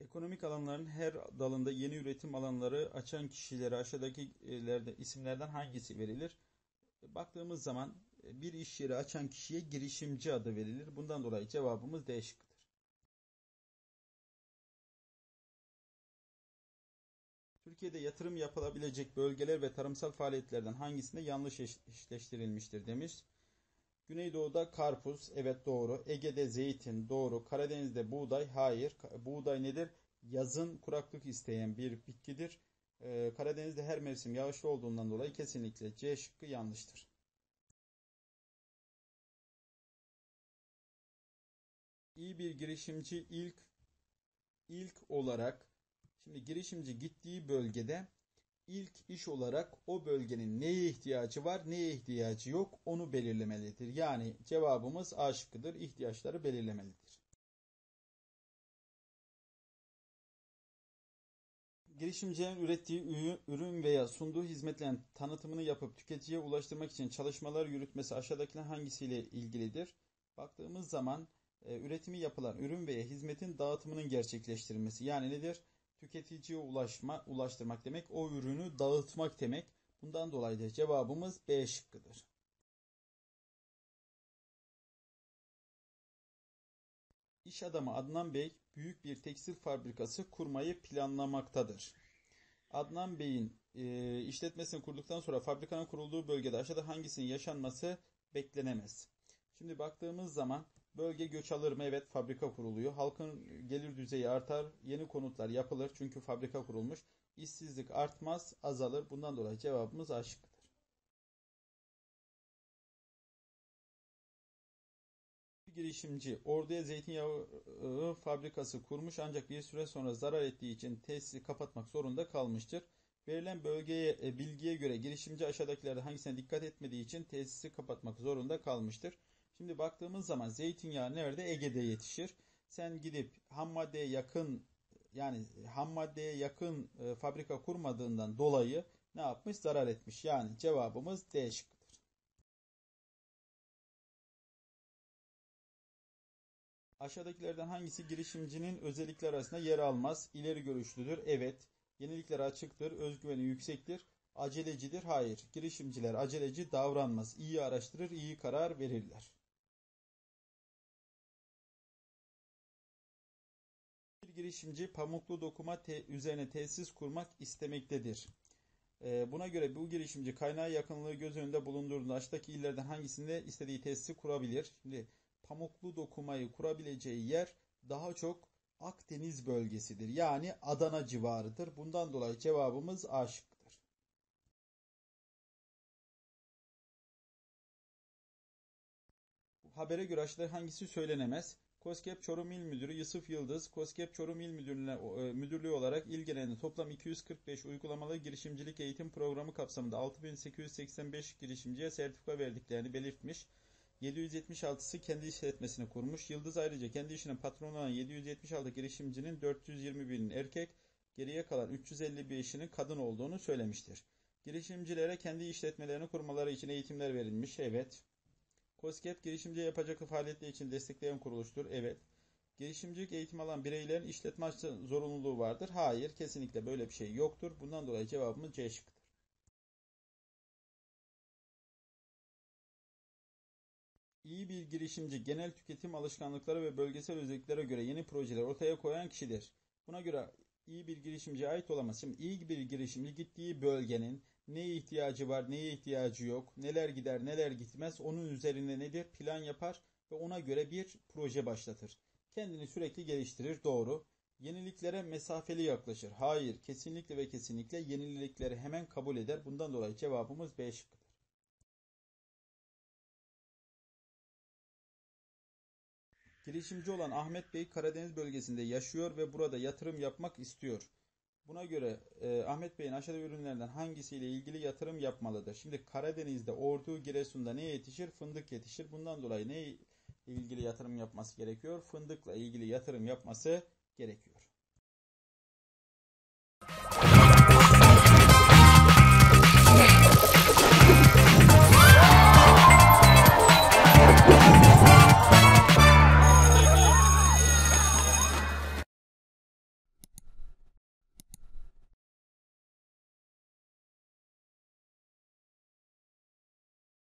Ekonomik alanların her dalında yeni üretim alanları açan kişilere aşağıdakilerde isimlerden hangisi verilir? Baktığımız zaman bir iş yeri açan kişiye girişimci adı verilir. Bundan dolayı cevabımız D. Türkiye'de yatırım yapılabilecek bölgeler ve tarımsal faaliyetlerden hangisinde yanlış eşleştirilmiştir demiş. Güneydoğu'da karpuz, evet doğru. Ege'de zeytin, doğru. Karadeniz'de buğday, hayır. Buğday nedir? Yazın kuraklık isteyen bir bitkidir. Ee, Karadeniz'de her mevsim yağışlı olduğundan dolayı kesinlikle C şıkkı yanlıştır. İyi bir girişimci ilk ilk olarak şimdi girişimci gittiği bölgede ilk iş olarak o bölgenin neye ihtiyacı var, neye ihtiyacı yok onu belirlemelidir. Yani cevabımız A şıkkıdır. İhtiyaçları belirlemelidir. Girişimcinin ürettiği ürün veya sunduğu hizmetlerin tanıtımını yapıp tüketiciye ulaştırmak için çalışmalar yürütmesi aşağıdakiler hangisiyle ilgilidir? Baktığımız zaman e, üretimi yapılan ürün veya hizmetin dağıtımının gerçekleştirilmesi. Yani nedir? Tüketiciye ulaşma, ulaştırmak demek. O ürünü dağıtmak demek. Bundan dolayı da cevabımız B şıkkıdır. İş adamı Adnan Bey büyük bir tekstil fabrikası kurmayı planlamaktadır. Adnan Bey'in e, işletmesini kurduktan sonra fabrikanın kurulduğu bölgede aşağıda hangisinin yaşanması beklenemez. Şimdi baktığımız zaman Bölge göç alır mı? Evet fabrika kuruluyor. Halkın gelir düzeyi artar. Yeni konutlar yapılır. Çünkü fabrika kurulmuş. İşsizlik artmaz, azalır. Bundan dolayı cevabımız A şıkkıdır. girişimci orduya zeytinyağı ıı, fabrikası kurmuş ancak bir süre sonra zarar ettiği için tesisi kapatmak zorunda kalmıştır. Verilen bölgeye e, bilgiye göre girişimci aşağıdakilerde hangisine dikkat etmediği için tesisi kapatmak zorunda kalmıştır. Şimdi baktığımız zaman zeytinyağı nerede? Ege'de yetişir. Sen gidip ham maddeye yakın yani ham maddeye yakın e, fabrika kurmadığından dolayı ne yapmış? Zarar etmiş. Yani cevabımız D şıkkıdır. Aşağıdakilerden hangisi girişimcinin özellikler arasında yer almaz? İleri görüşlüdür. Evet. Yeniliklere açıktır. Özgüveni yüksektir. Acelecidir. Hayır. Girişimciler aceleci davranmaz. İyi araştırır, iyi karar verirler. Girişimci pamuklu dokuma te üzerine tesis kurmak istemektedir. E, buna göre bu girişimci kaynağı yakınlığı göz önünde bulundurduğunda aşağıdaki illerden hangisinde istediği tesisi kurabilir? Şimdi pamuklu dokumayı kurabileceği yer daha çok Akdeniz bölgesidir. Yani Adana civarıdır. Bundan dolayı cevabımız A şıkkıdır. Habere göre aşağıda hangisi söylenemez? KOSGEB Çorum İl Müdürü Yusuf Yıldız, KOSGEB Çorum İl Müdürlüğü, e, Müdürlüğü olarak il toplam 245 uygulamalı girişimcilik eğitim programı kapsamında 6885 girişimciye sertifika verdiklerini belirtmiş. 776'sı kendi işletmesini kurmuş. Yıldız ayrıca kendi işinin patronu olan 776 girişimcinin 421'inin erkek, geriye kalan 355'inin kadın olduğunu söylemiştir. Girişimcilere kendi işletmelerini kurmaları için eğitimler verilmiş. Evet. COSGAP girişimci yapacak faaliyetler için destekleyen kuruluştur. Evet. Girişimcilik eğitim alan bireylerin işletme zorunluluğu vardır. Hayır, kesinlikle böyle bir şey yoktur. Bundan dolayı cevabımız C şıkkıdır. İyi bir girişimci genel tüketim alışkanlıkları ve bölgesel özelliklere göre yeni projeler ortaya koyan kişidir. Buna göre iyi bir girişimciye ait olamaz. Şimdi iyi bir girişimci gittiği bölgenin neye ihtiyacı var, neye ihtiyacı yok, neler gider, neler gitmez onun üzerinde nedir plan yapar ve ona göre bir proje başlatır. Kendini sürekli geliştirir doğru. Yeniliklere mesafeli yaklaşır. Hayır, kesinlikle ve kesinlikle yenilikleri hemen kabul eder. Bundan dolayı cevabımız B şıkkıdır. Girişimci olan Ahmet Bey Karadeniz bölgesinde yaşıyor ve burada yatırım yapmak istiyor. Buna göre e, Ahmet Bey'in aşağıda ürünlerden hangisiyle ilgili yatırım yapmalıdır? Şimdi Karadeniz'de, Ordu, Giresun'da ne yetişir? Fındık yetişir. Bundan dolayı ne ilgili yatırım yapması gerekiyor? Fındıkla ilgili yatırım yapması gerekiyor.